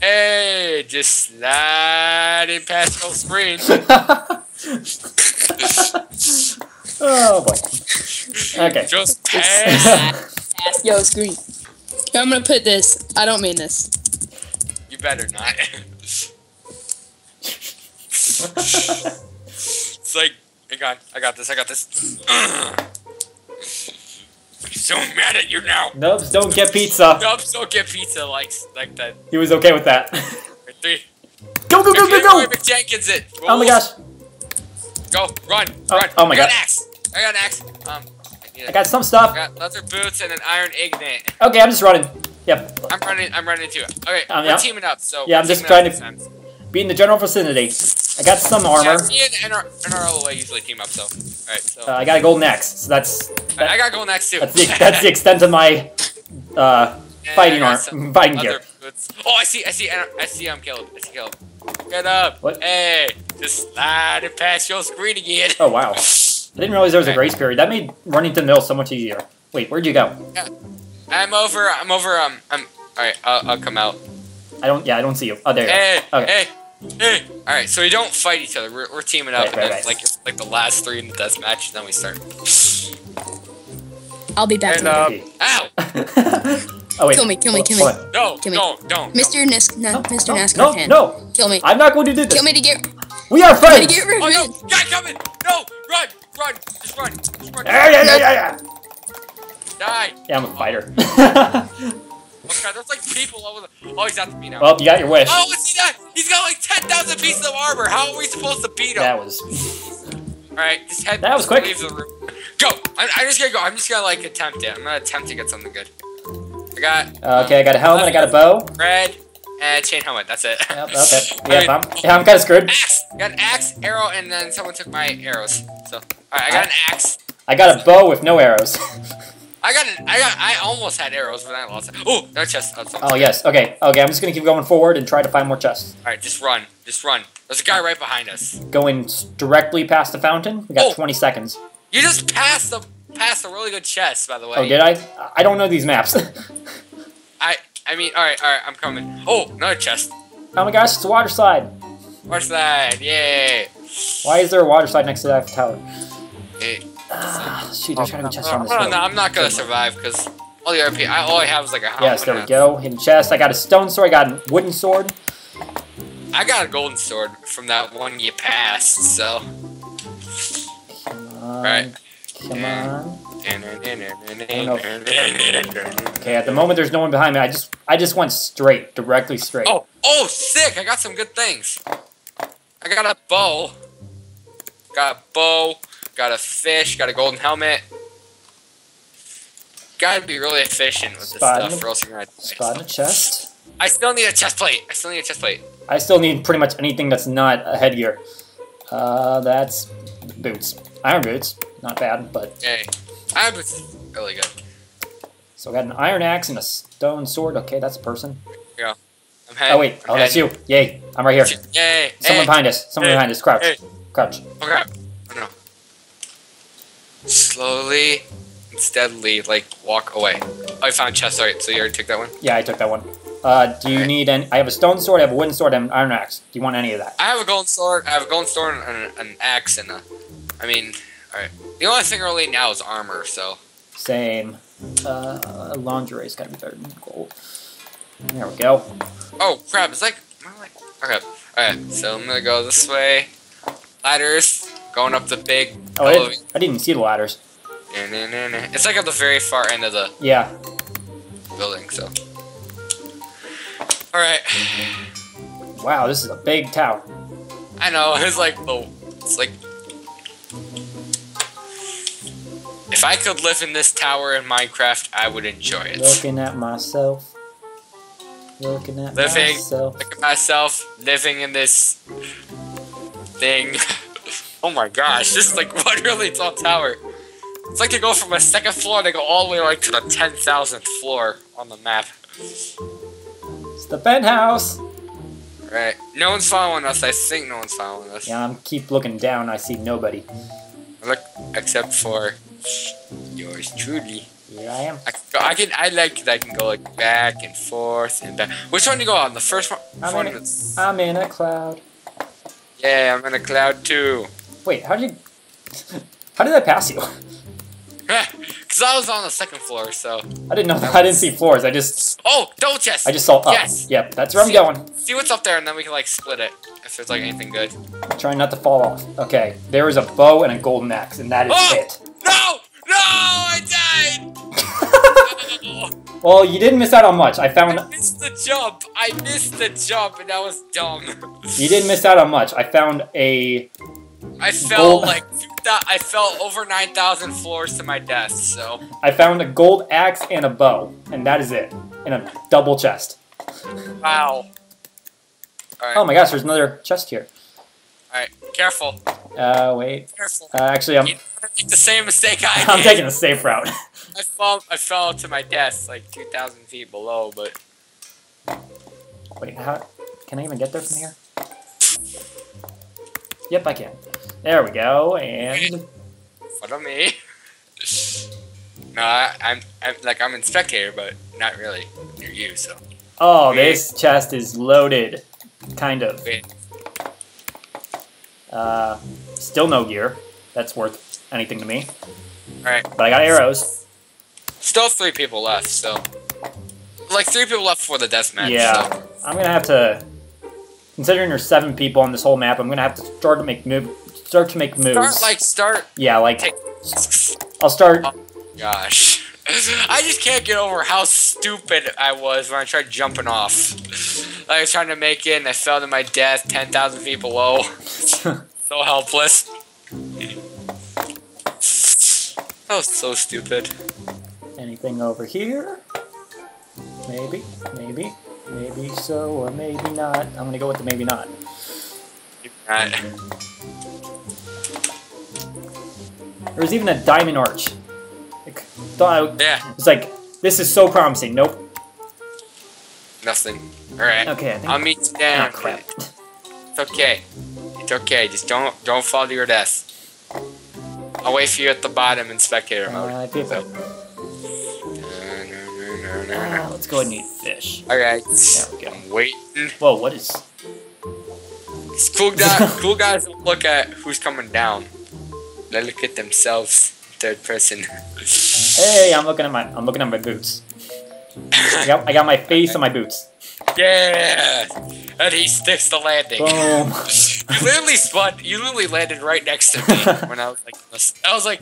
Hey, just sliding past your screen. oh boy. Okay. Just pass. Ask yo screen. Here, I'm gonna put this. I don't mean this. You better not. it's like, hang on, I got this, I got this. So mad at you now. Nubs don't get pizza. Nubs don't get pizza like like that. He was okay with that. Three. go, go, go, go, go! Jenkins it. Oh my gosh. Go, run, Oh, run. oh my god. I got an axe. I got an axe. Um, I, I got some stuff. I got leather boots and an iron ignite. Okay, I'm just running. Yep. I'm running. I'm running too. Okay, Um, we're teaming up. So Yeah, I'm just trying to-. Be in the general vicinity. I got some armor. Yeah, me and NR, NRLOA usually team up. So, all right. So Uh, I got a golden axe. So that's I, I got gold next too. that's the that's the extent of my uh, Yeah, fighting arm, fighting gear. boots. Oh, I see. I see. I see. I'm killed. I see killed. Get up. What? Hey, just slide it past your screen again. Oh wow. I didn't realize there was a grace period. That made running to the mill so much easier. Wait, where'd you go? I'm over. I'm over. Um. I'm. All right. I'll, I'll come out. I don't. Yeah, I don't see you. Oh, there you Hey, go. Okay. hey, hey. All right, so we don't fight each other. We're, we're teaming up, Right, and right, then right. like like the last three in the death match, and then we start. I'll be back. And later. uh, ow! oh wait. Kill me, kill me, kill me. hold. No, Kill me. don't, don't. Mr. Nis- no, No, Mr. no, NASCAR no, fan. no. Kill me. I'm not going to do this. Kill me to get. We are Try to friends. get Oh no, guy coming! No, run, run, just run, just run. Yeah, yeah, yeah, yeah, yeah. Die. Yeah, I'm a fighter. Okay, there's like people over the. Oh, he's after me now. well, you got your wish. Oh, what's he done? He's got like 10,000 pieces of armor. How are we supposed to beat him? That was. Alright, just head. That was quick. Leave the room. Go! I'm, I'm just gonna go. I'm just gonna like attempt it. I'm gonna attempt to get something good. I got. Uh, okay, I got a helmet. I got a bow. Red and chain helmet. That's it. Yep, okay. Yeah, I'm, yeah, I'm kind of screwed. axe. Got an axe, arrow, and then someone took my arrows. So, all right, I got an axe. I got a bow with no arrows. I got. I got. I almost had arrows, but I lost. it. Oh, no chest. Oh, Oh yes. Okay. Okay. I'm just gonna keep going forward and try to find more chests. All right, just run. Just run. There's a guy right behind us. Going directly past the fountain. We got Oh. 20 seconds. You just passed the passed a really good chest, by the way. Oh, did I? I don't know these maps. I. I mean, all right, all right. I'm coming. Oh, another chest. oh my gosh, it's a water slide. Water that? Yay. Why is there a water slide next to that tower? Hey. Ah, shoot, there's gotta be chests on this hold on, hill. no, I'm not gonna survive because all the RP. I, all I have is like a helmet. Yes, there we go. Hidden chest. I got a stone sword. I got a wooden sword. I got a golden sword from that one you passed. So. Come on. Right. Come on. Okay, at the moment there's no one behind me. I just I just went straight, directly straight. Oh, oh, sick! I got some good things. I got a bow. Got a bow. Got a fish. Got a golden helmet. Gotta be really efficient with this Spotted. stuff, or else you're gonna. die. Spot in a chest. I still need a chest plate. I still need a chest plate. I still need pretty much anything that's not a headgear. Uh, that's boots. Iron boots. Not bad, but Yay! I have it's really good. so I got an iron axe and a stone sword. Okay, that's a person. I'm heading. Oh wait, I'm oh that's you. Yay, I'm right here. Yay! Someone hey. behind us. Someone Hey. behind us. Crouch. Hey. Crouch. Crap! Oh! Slowly and steadily, like walk away. Oh, I found a chest. Alright, so you already took that one. Yeah, I took that one. Uh, do you Alright. need any? I have a stone sword. I have a wooden sword and an iron axe. Do you want any of that? I have a golden sword. I have a golden sword and an, an axe and a. I mean, alright. The only thing I really need now is armor. So Same. Uh, lingerie's gotta be better than gold. There we go. oh crap! It's like like okay. Alright, so I'm gonna go this way. Ladders going up the big. Oh, I didn't, I didn't see the ladders. It's like at the very far end of the Yeah. building. So. All right. Wow, this is a big tower. I know. It's like the. It's like. If I could live in this tower in Minecraft, I would enjoy it. Looking at myself. Looking at Living. myself. Look at myself living in this thing. oh my gosh, this is like one really tall tower. It's like they go from a second floor, they go all the way like to the ten thousandth floor on the map. It's the penthouse. Right. No one's following us. I think no one's following us. Yeah, I'm keep looking down. I see nobody. Look, except for yours truly. Here I am. I can, go, I can. I like that I can go like back and forth and back. Which one do you go on? The first one. I'm in, a, I'm in a cloud. yeah, I'm in a cloud too. Wait, how did you... How did I pass you? Eh, Cause I was on the second floor, so. I didn't know. I didn't see floors. I just, Oh, double chest. I just saw up. Yes. Yep, that's where I'm going. See what's up there, and then we can like split it if there's like anything good. Trying not to fall off. Okay, there is a bow and a golden axe, and that is Oh! it. No! No! I died! Well, you didn't miss out on much. I found I missed the jump. I missed the jump, and that was dumb. you didn't miss out on much. I found a I fell Gold- like. I fell over nine thousand floors to my death. So I found a gold axe and a bow, and that is it. In a double chest. wow. All right. Oh my gosh, there's another chest here. All right. Careful. Uh, wait. Careful. Uh, actually, I'm You make the same mistake I did. I'm taking the safe route. I fell. I fell to my death like two thousand feet below, but wait, how can I even get there from here? Yep, I can. There we go, and follow me. no, I, I'm. I'm like I'm in spectator, but not really near you. So oh, this chest is loaded, kind of. wait. Uh, still no gear. That's worth anything to me. All right. But I got arrows. Still three people left. So like three people left for the death match. Yeah, So. I'm gonna have to. Considering there's seven people on this whole map, I'm gonna have to start to make move. Start to make moves. Start like start. yeah, like I'll start. Oh, gosh. I just can't get over how stupid I was when I tried jumping off. I was trying to make it and I fell to my death 10,000 feet below. So helpless. That was so stupid. Anything over here? Maybe, maybe, maybe so or maybe not. I'm gonna go with the maybe not. Alright. There's even a diamond arch. Like, thought I, Yeah, it's like this is so promising. Nope. nothing. Alright. Okay, I think. I'll meet you oh down. crap. It's okay. It's okay. Just don't don't fall to your death. I'll wait for you at the bottom in spectator mode. Uh, people. Uh, let's go ahead and eat fish. Alright. There. I'm waiting. Whoa, what is? These cool guys, cool guys look at who's coming down. They look at themselves, third person. Hey, I'm looking at my. I'm looking at my boots. I got, I got my face on my boots. yeah, and he sticks the landing. Boom. you literally spun. You literally landed right next to me when I was like, I was like,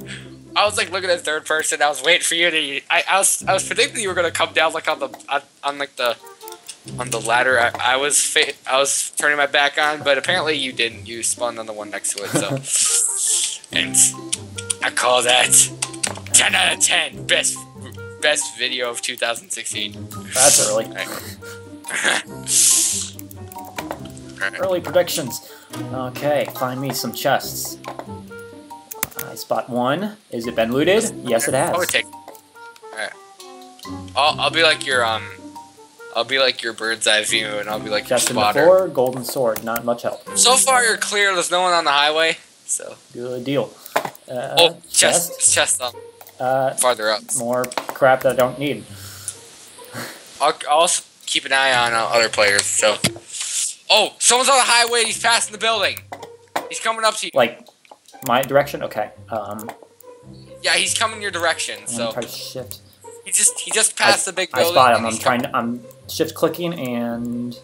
I was like looking at third person. I was waiting for you to. I, I was I was predicting you were gonna come down like on the on, on like the on the ladder. I, I was fa- I was turning my back on, but apparently you didn't. You spun on the one next to it. So, and I call that ten out of ten. Best best video of 2016. That's early. Early predictions. Okay, find me some chests. I spot one. Is it been looted? Yes, it has. take. Alright. I'll, I'll be like your um. I'll be like your bird's eye view, and I'll be like your Chest in the spotter. floor, golden sword. Not much help. So far, you're clear. There's no one on the highway. So. Good deal. Uh, oh, chest, chest up, Uh, farther up. more crap that I don't need. I'll, I'll also keep an eye on uh, other players. So. Oh, someone's on the highway. He's passing the building. He's coming up to you. Like, my direction? Okay. Um, Yeah, he's coming your direction. I'm So try to shift. he just he just passed the big building. I spot him. I'm trying to, I'm shift clicking and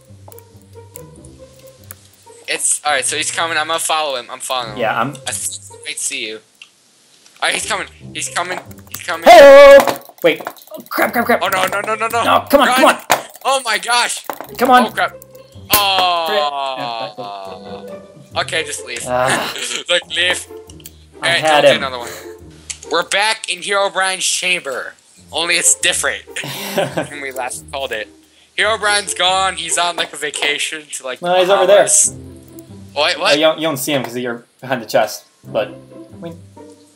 It's all right. So he's coming. I'm gonna follow him. I'm following him. yeah, I'm. I th- see you. All right, he's coming. He's coming. He's coming. Hey! Wait. Oh, crap! Crap! Crap! Oh no no no no no! No, come on! Come on! Oh my gosh! Come on! Oh on! crap! Oh. Okay, just leave. Ah. like leave. I had don't do him. another one. We're back in Herobrine's chamber. Only it's different when we last called it. Herobrine's gone. He's on like a vacation to like. No, he's over there. Oh, what? you, don't, you don't see him because you're behind the chest. But I mean,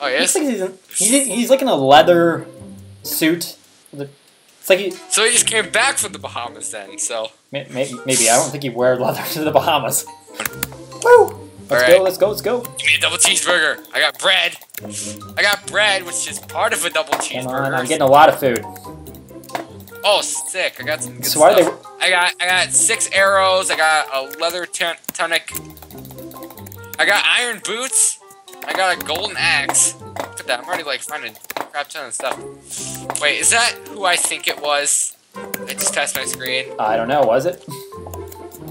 Oh yes. like he's, in, he's, he's like in a leather suit. It's like he So he just came back from the Bahamas then. So may- maybe maybe I don't think he wears leather to the Bahamas. Woo! Let's go! Let's go! Let's go! give me a double cheeseburger. I got bread. I got bread, which is part of a double cheeseburger. Come on, I'm getting a lot of food. Oh, sick! I got some good So why are stuff. I got I got six arrows. I got a leather tun- tunic. I got iron boots. I got a golden axe. Look at that! I'm already like finding crap ton of stuff. Wait, is that who I think it was? I just passed my screen. I don't know, was it?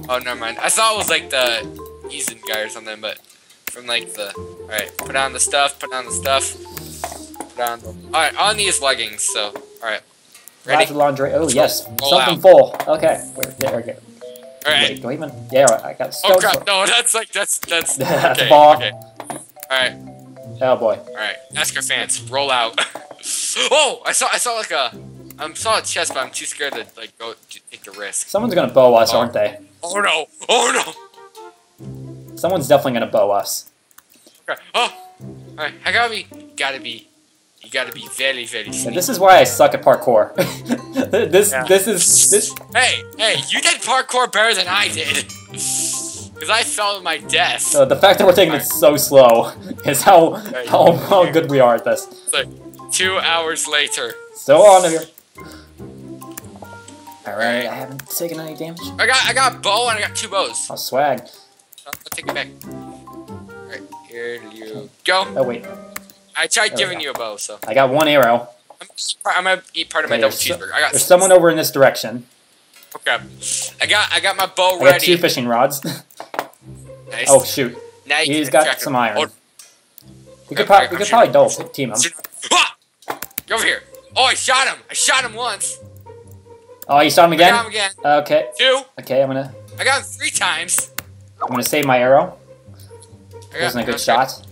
Oh, never mind. I thought it was like the Eason guy or something, but from like the. All right, put on the stuff. Put on the stuff. Put on. All right, on these leggings. So, all right, ready? Lots of laundry. Oh, yes. Something out. full. Okay. Where, there we go. All right. Wait, do I even? Yeah, I got Oh crap! sword. No, that's like that's that's. That's okay, ball. Okay. All right, Oh, boy. all right. Esker fans, roll out. oh, I saw I saw like a. I saw a chest, but I'm too scared to like go to take the risk. Someone's gonna bow us, Oh. aren't they? Oh no! Oh no! Someone's definitely gonna bow us. Okay. Oh, all right. I gotta be. gotta be. You gotta be very very sneaky. this is why I suck at parkour. this Yeah. this is this. Hey, hey, you did parkour better than I did. Because I fell to my death. Uh, the fact that we're taking it so slow is how how, how good we are at this. It's like two hours later. So on here. All right, I haven't taken any damage. I got I got a bow and I got two bows. Oh, swag. I'll take it back. Alright, here you go. Oh wait, I tried giving you a bow, so I got one arrow. I'm, I'm gonna eat part of my double so- cheeseburger. I got there's someone over in this direction. Okay. I got I got my bow I got two fishing rods. Nice. oh shoot, now he's got some iron. Oh, We could Okay, probably we could probably double team him. Ah! Get over here. Oh, I shot him. I shot him once. Oh, you saw him I got again? him again. Okay, Two. okay, I'm gonna I got him three times. I'm gonna save my arrow. I got, Wasn't a good okay. shot.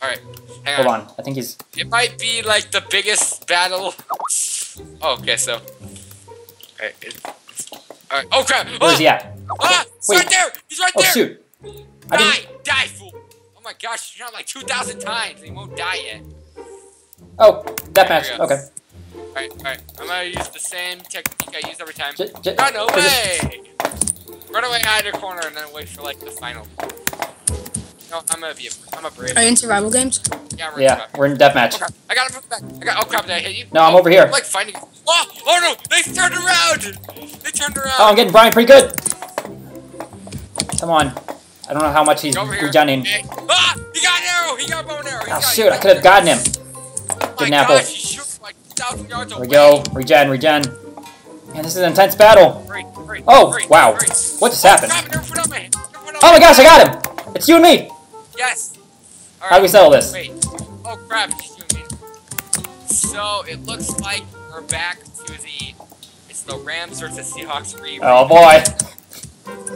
All right. Hang Hold on. on, I think he's. It might be like the biggest battle. Oh, okay, so. Alright. Alright. Oh crap! Where's ah! he at? Ah! He's Wait. right there! He's right Oh there! shoot! I Die! didn't. Die, fool! Oh my gosh, you shot like 2,000 times and he won't die yet. Oh, that match. Okay. Alright, alright. I'm gonna use the same technique I use every time. J- j- Run away! Run away out of the corner and then wait for like the final. No, I'm gonna be a, I'm a brave. Are you in survival games? Yeah, we're Yeah, we're in deathmatch. Okay, I got him from the back. I got. Oh crap! Did I hit you? No, I'm Oh, over here. I'm like finding. Oh! Oh no! They turned around. They turned around. Oh, I'm getting Brian pretty good. Come on. I don't know how much he's Go over here. Hey. Ah! He got an arrow. He got a bow and arrow. He Oh got, shoot! I could have gotten him. Oh Good my apple. gosh! He shoots like thousand yards There away. we go. Regen, regen. Man, this is an intense battle. Hurry, hurry, Oh, hurry, wow. hurry. What just Oh, happened? crap, never put on my hand. Never put on Oh my my gosh, I got him! It's you and me! Yes. All How do we right. settle this? Wait. Oh crap! He's me. So it looks like we're back to the. It's the Rams versus the Seahawks re. Oh boy.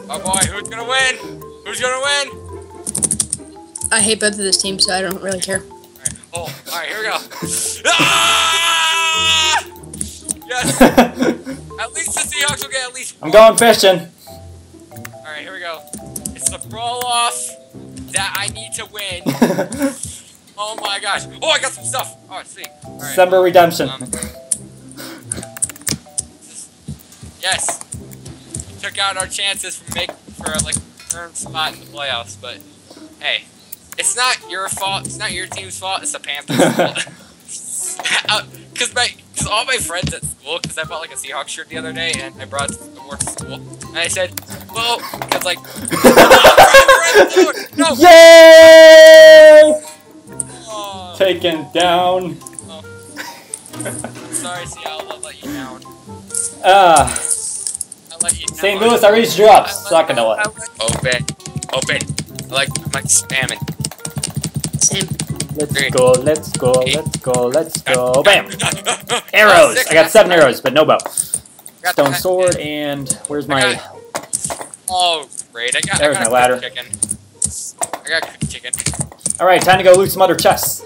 Oh boy, who's gonna win? Who's gonna win? I hate both of those teams, so I don't really care. Alright, oh, alright, here we go. ah! Yes, at least the Seahawks will get at least I'm going fishing. Alright, here we go. It's the brawl off that I need to win. Oh my gosh. Oh, I got some stuff. Oh, sweet. Alright. December redemption. Um, Yes. We took out our chances for make for like third spot in the playoffs, but hey, it's not your fault. It's not your team's fault. It's the Panthers' fault. Because my, cause all my friends at school, because I bought like a Seahawks shirt the other day, and I brought it to work to school, and I said, well, because like, no, Yay! oh, Taken down. sorry, Seattle, I'll let you down. Ah, I let you down. St. Louis, I reached you up. Suck it all. Open, open. I like, I'm like spamming. Let's Three. go, let's go, let's go, let's go. Bam! Oh, Arrows! I got seven arrows, but no bow. Stone sword, and where's my... got- Oh, great. I got, There's I got my a ladder. chicken. I got cooked chicken. Alright, time to go loot some other chests.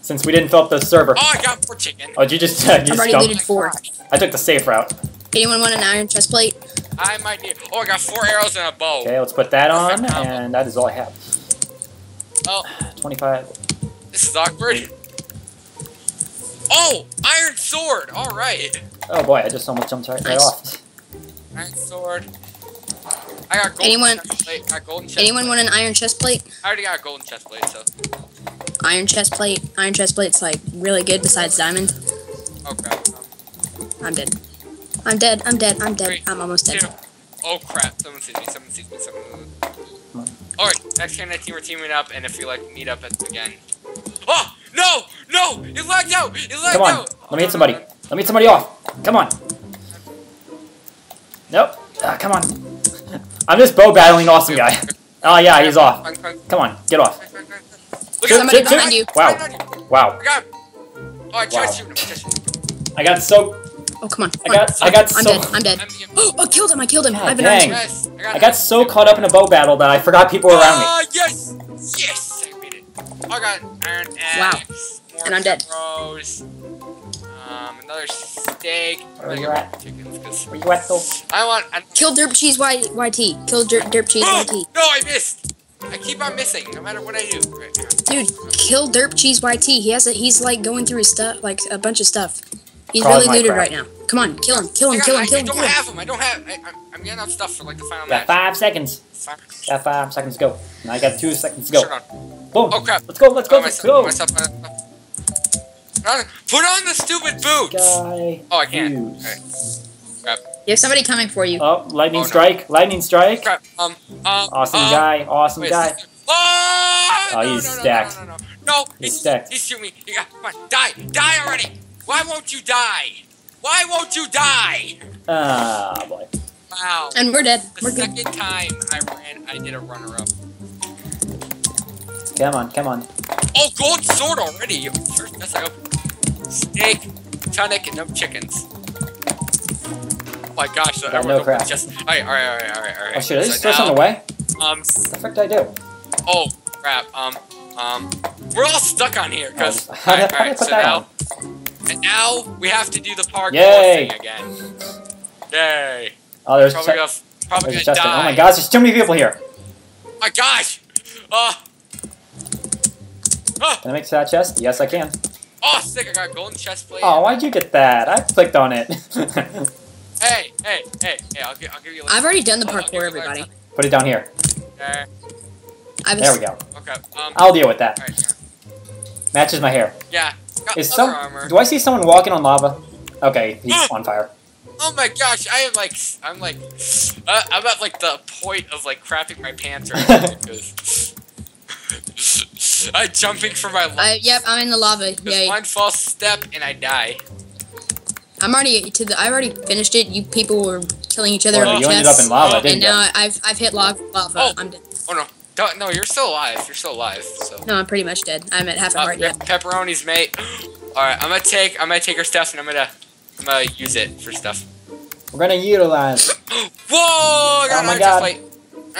Since we didn't fill up the server. Oh, I got four chicken. Oh, did you just... you I've just already go? looted four. I took the safe route. Anyone want an iron chest plate? I might need. Oh, I got four arrows and a bow. Okay, let's put that on, and that is all I have. Oh, 25. this is awkward. Oh, iron sword. All right, Oh boy, I just almost jumped right, right off. iron sword. I got golden Anyone- chest plate. I got golden chest Anyone plate. want an iron chest plate? I already got a golden chest plate, so. iron chest plate. Iron chest plate's like really good besides diamond. Okay. Um, I'm dead. I'm dead. I'm dead. I'm dead. Three, I'm almost dead. two. Oh crap! Someone sees me. Someone sees me. Someone. All right. Next time that team we're teaming up, and if we like meet up again. Oh no! No! It lagged out! It lagged Come on. out! Let me hit somebody. Let me hit somebody off. Come on. Nope. Ah, come on. I'm just bow battling awesome guy. Oh yeah, he's off. Fine, fine, Come on, get off. Look Shoot, Somebody shoot, shoot. you. Wow. Wow. I got. Oh, I tried Wow. shooting him. I tried shooting him. I got so Oh come on. I come on. got I got I'm so dead. I'm dead. I'm the- Oh, I killed him. I killed him. God I have an dang. iron. Yes, I got I got so caught up in a bow battle that I forgot people were around me. Ah, yes! Yes! I made it. I got iron Wow. axe. More And I'm dead. Rose. Another steak. Where I you got at? Chickens, 'cause Where you at though? I want. I, Kill derp cheese y- YT. Kill derp, derp cheese Oh, YT. no, I missed. I keep on missing, no matter what I do. Right, hang. Dude, kill derp cheese YT. He has a, he's like going through his stuff, like a bunch of stuff. He's Cause really looted right now. Come on, kill him, kill him, Hang kill on, him, I, kill I him, don't kill him. have them. I don't have. I, I'm, I'm getting out stuff for like the final Got match. five seconds. Five. Got five seconds to go. Now I got two seconds to go. Shut. Boom. Oh crap. Let's go. Let's go. Oh, Let's myself, go. myself, myself. Put on, the stupid boots. Guy. Oh, I can't. Dude. You have somebody coming for you. Oh, lightning Oh, no. strike. Lightning strike. Crap. Um. Um. Awesome um, guy. Awesome wait, guy. Oh, Oh, no, he's no, no, stacked. No, no, no, no. No, He's he's stacked. He's shooting me. He got, come on, die, die already. Why won't you die? Why won't you die? Ah, boy. Wow. And we're dead. The We're good. second time I ran, I did a runner up. Come on. Come on. Oh, gold sword already. You first mess up. Steak, tonic, and no chickens. Oh my gosh, that no crap. just. Alright, alright, alright, alright, alright. Oh shit! Is So this first on the way? Um, The frick did I do? oh crap. Um, um, we're all stuck on here because. How did- how put so that now, on? and now we have to do the parkour Yay. thing again. Yay! Oh, there's Probably gonna, probably there's gonna die. Oh my gosh! There's too many people here. My gosh! Uh, oh, Can I make that chest? Yes, I can. Oh, sick! I got golden chest plate. Oh, why'd you get that? I clicked on it. Hey, hey, hey, hey! I'll give, I'll give you. A I've already done the I'll- I'll parkour, you everybody. Put it down here. There. I've There we go. Okay. Um. I'll deal with that. Alright. Sure. Matches my hair. Yeah. Is some? armor. Do I see someone walking on lava? Okay, he's on fire. Oh my gosh! I am like, I'm like, uh, I'm at like the point of like crapping my pants right now because I'm jumping for my life. I, yep, I'm in the lava. Because Yay. one false step and I die. I'm already to the. I already finished it. You people were killing each other Well, on you ended up in lava, Oh, didn't and you? now I've I've hit lava. lava. Oh. I'm dead. Oh no! Don't, no, you're still alive. You're still alive. So. No, I'm pretty much dead. I'm at half a Uh, heart pe- yet. pepperonis, mate. All right, I'm gonna take. I'm gonna take her stuff and I'm gonna. I'm gonna use it for stuff. We're gonna utilize. Whoa! I got Oh my God. chest plate.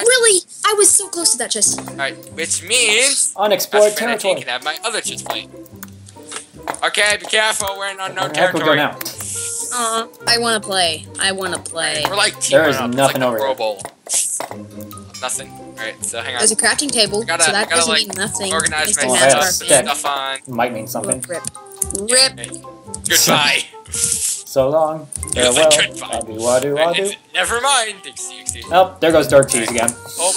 Really? I was so close to that chest. All right, which means Unexplored That's right, I territory. can have my other chest plate. Okay, be careful. We're in unknown Where can go territory. now? Uh, I want to play. I want to play. We're like There teaming is up. Nothing like over the Pro here. Bowl. Nothing. All right, so hang on. There's a crafting table, Gotta- so that gotta, doesn't like, mean nothing. Organize It's my a I had stuff, a matter put stick. stuff on. Might mean something. Rip. Rip. Okay. Goodbye. So long. Farewell. like goodbye. Adu, wadu, wadu. Eh, eh, never mind. Dixie, Dixie. Oh, there goes Dark Cheese again. Oh,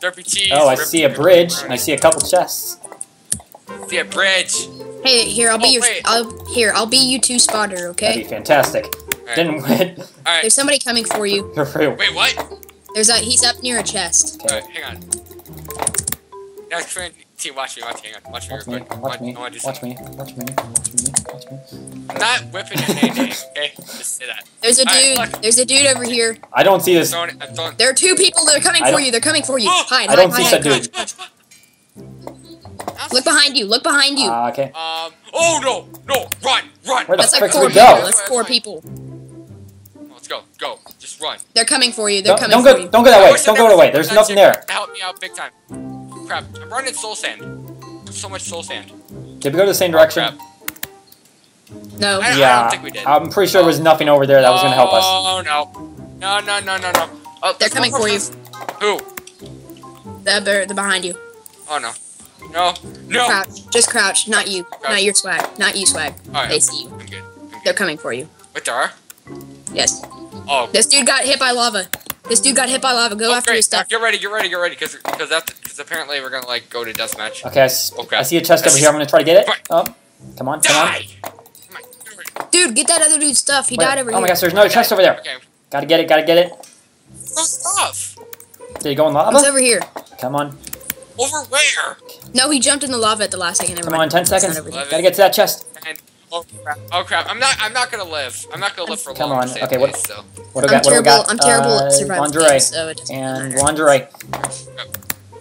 derpy cheese. Oh, I see a bridge. and I see a couple chests. see a bridge. Hey, here I'll be Oh, your. wait. I'll here I'll be you two spotter. Okay. That'd be fantastic. Alright. Didn't win. All right. There's somebody coming for you. You're real. Wait, what? There's a. He's up near a chest. All right, hang on. Next friend, see, watch me, watch me, hang on, watch me, Watch me, watch me, I wanna watch me, watch me, watch me, watch me. I'm not whipping your name, name, okay? Just say that. There's a dude. look. There's a dude over here. I don't see this. Throwing it, I'm throwing. There are two people that are coming for you. They're coming for you. Oh! Hide, I don't hide, see hide. said dude. Look behind you. Look behind you. Ah, okay. Um. Oh no! No! Run! Run! Where the That's like frick do four we people. That's four people. Let's go. Go. Just run. They're coming for you. They're Don't, coming don't for go, you. don't go that way. Don't go that way. There's nothing there. Help me out big time. Crap! I'm running soul sand. So much soul sand. Did we go to the same direction? Crap. No. I- Yeah. don't think we did. I'm pretty sure there was nothing over there that was gonna help us. Oh no! No! No! No! No! No! Oh, They're coming one for you. Who? They're, they're they're behind you. Oh no! No! No! Crouch. Just crouch. Not you. Not your swag. Not you swag. Alright, They see you. I'm good. I'm good. They're coming for you. Wait, there are? Yes. Oh, This dude got hit by lava. This dude got hit by lava. Go Oh, after great. his stuff. Get ready, get ready, get ready, because because that's because apparently we're gonna like go to deathmatch. Okay, I, s- Okay. I see a chest over here. I'm gonna try to get it. Oh, come on, come. Die! Come on, come on. Dude, get that other dude's stuff. He Wait, died over oh here. my gosh, there's another chest over there. Okay. Gotta get it, gotta get it. No stuff. Did he go in lava? It's over here. Come on, Over where? No, he jumped in the lava at the last second. Never come on, 10 seconds. Gotta get to that chest. Oh crap! Oh crap! I'm not. I'm not gonna live. I'm not gonna live for Come long. on, to save okay, what- face, so. What do we I'm got? What do we got? I'm terrible Uh, at survival lingerie. games, so And matter. lingerie.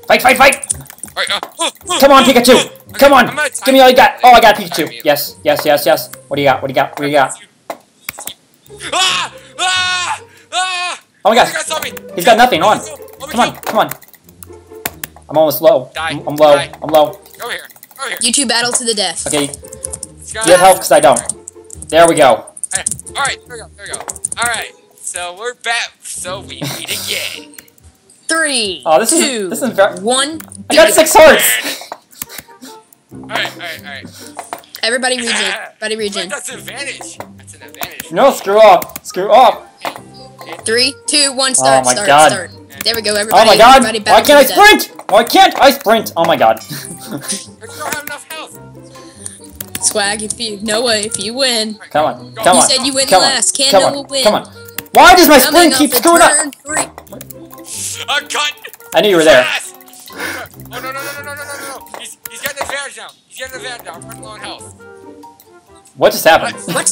Fight, fight, fight! Alright, uh, oh, oh, Come on, oh, Pikachu! oh, Come on! Give me all you got! Oh, I got Pikachu! Yes, yes, yes, yes. What do you got? What do you got? What do you got? Ah! Ah! Ah! Oh my You gosh! guys saw me. He's got nothing on. Come on, come on. I'm almost low. I'm, I'm low. I'm low. Over here. Over here. You two battle to the death. Okay, This guy- you have health because I don't. There we go. Alright, there we go, there we go. Alright, so we're back. So we meet again. Three. Oh, this two, is this is very. one. I got six hearts. Alright, alright, alright. Everybody regen. Everybody regen. That's an advantage. That's an advantage. No, screw up. Screw up. Three, two, one, oh start, oh my start, god. start. There we go, oh everybody. Oh my god! Why can't I sprint? Why can't I sprint? Oh my god. I don't have enough health. Swag, if you no way. if you win. Come on, come you on. You said you win come last. Can come Noah win? Come on. Why does my sprint keep screwing up? Three. I cut. I knew you were there. Oh no no no no no no no! He's he's the advantage now. He's got an advantage now. I'm running low on health. What just happened? What?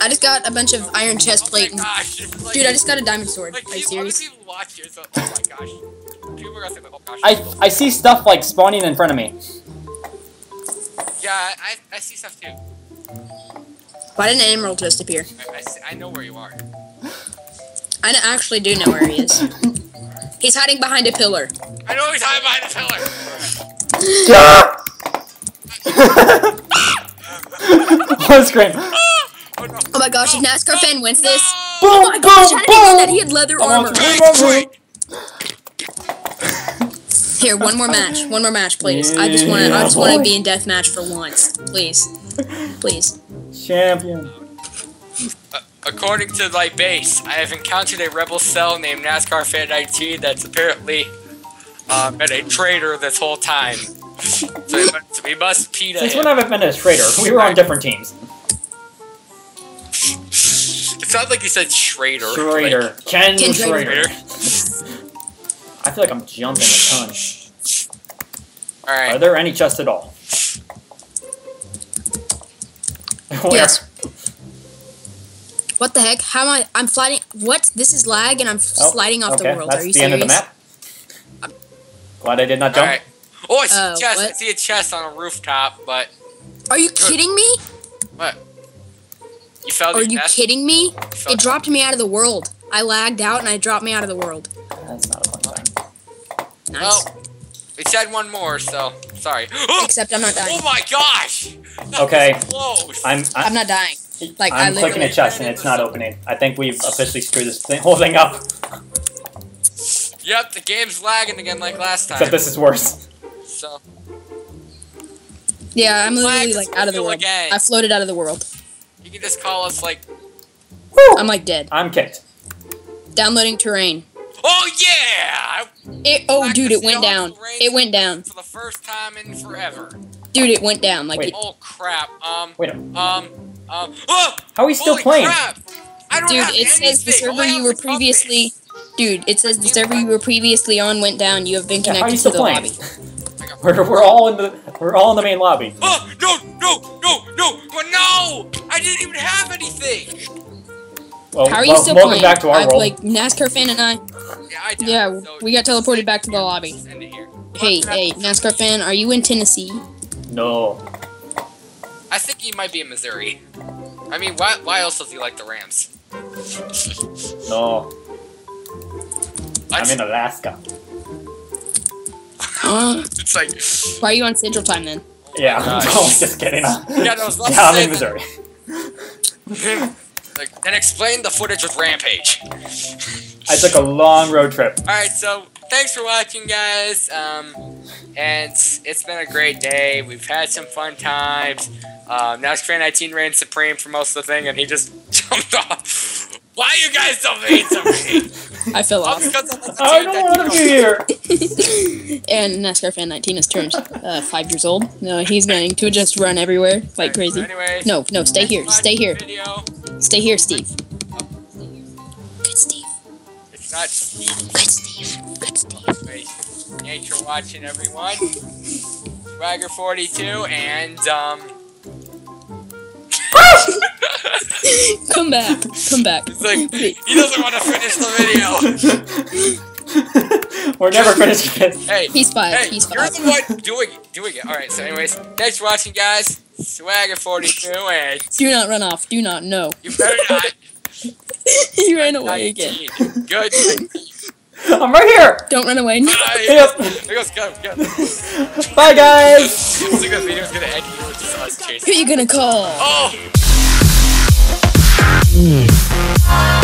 I just got a bunch of iron chest Oh plate. my And, gosh! it like- dude, I just got a diamond sword. Like, Are you serious? watch you, so, oh my gosh. People are gonna think, oh gosh. I I see stuff like spawning in front of me. Yeah, I, I see stuff too. Why didn't an emerald just appear? I, I, see, I know where you are. I actually do know where he is. He's hiding behind a pillar. I know he's hiding behind a pillar. One screen. Oh no. Oh my gosh, if NASCAR fan wins this. Boom, Oh my gosh, boom, I didn't know that he had leather armor. three. Wait, wait. Here, one more match. One more match, please. I just want to. I just want to be in death match for once, please, please. Champion. According to my base, I have encountered a rebel cell named NASCAR Fan 19 that's apparently uh, been a traitor this whole time. So we must, we must PETA Since him. when have I been a traitor? We were on different teams. It sounds like you said Schrader. Traitor. Ken Ken Traitor. Schrader. I feel like I'm jumping a ton. Alright. Are there any chests at all? Yes. What the heck? How am I? I'm sliding. What? This is lag, and I'm Oh, sliding off okay, the world. That's Are you the serious? end of the map. Glad I did not jump. Alright. Oh, I see Uh, a chest. I see a chest on a rooftop, but Are you kidding me? what? You fell Are you chest? kidding me? You fell- It dropped me out of the world. I lagged out, and it dropped me out of the world. That's not a fun time. Nice. Well, we said one more, so sorry. Except I'm not dying. Oh my gosh! That Okay. was Close. I'm I'm I'm, not dying. Like, I I'm clicking literally- a chest and it's not opening. I think we've officially screwed this thing, whole thing up. Yep, the game's lagging again like last time. Except this is worse. So Yeah, I'm literally Flag like out of the world. again. I floated out of the world. you can just call us like, Woo! I'm like dead. I'm kicked. Downloading terrain. oh yeah! It. Oh, Flag dude, it went down. It went down. For the first time in forever. Dude, it went down. Like, Wait. it, Oh crap. Um. Wait, Um. Um. Oh! how are we still Holy playing? crap! I don't dude, have it says the server I you were previously. compass. Dude, it says the server you were previously on went down. You have been connected Yeah, how are you connected to still the playing? lobby. We're, we're all in the we're all in the main lobby. Oh no no no no! But no! I didn't even have anything. Well, How are you well, still welcome playing? back to our I've, world. like NASCAR fan and I. Yeah, I Yeah, so we got teleported back to the lobby. just end it here. Hey, hey, NASCAR fan, are you in Tennessee? no. I think he might be in Missouri. I mean, why, why else does he like the Rams? No. I I'm in Alaska. It's like, why are you on Central Time then? Yeah, gosh. no, just kidding. Yeah, no, was yeah I'm say in. Missouri. like, then explain the footage with Rampage. I took a long road trip. Alright, so thanks for watching, guys. Um, and it's been a great day. We've had some fun times. Um, now Fan 19 ran supreme for most of the thing, and he just jumped off. Why you guys so mean to me? I fell off. because of the I don't want to be here. And NASCAR fan 19 has turned uh, five years old. No, he's going to just run everywhere like know. crazy. Anyways, No, no, stay here. Stay here. Video. Stay here, Steve. Good Steve. It's not Steve. Good Steve. Good Steve. Wait. Thanks for watching, everyone. SWAGGR42 and um. Come back. Come back. It's like he doesn't want to finish the video. We're never finishing this. Hey, He's five. hey, He's you're five. the one doing it, doing it. All right. So, anyways, thanks for watching, guys. SWAGGR42 and Do not run off. Do not. No. you better not. he ran away again. 19. Good. I'm right here. Don't run away. No. Bye. Yep. There goes go, go. Bye, guys. Looks like video's gonna end here with just us chasing. Who are you gonna call? Oh! Mm.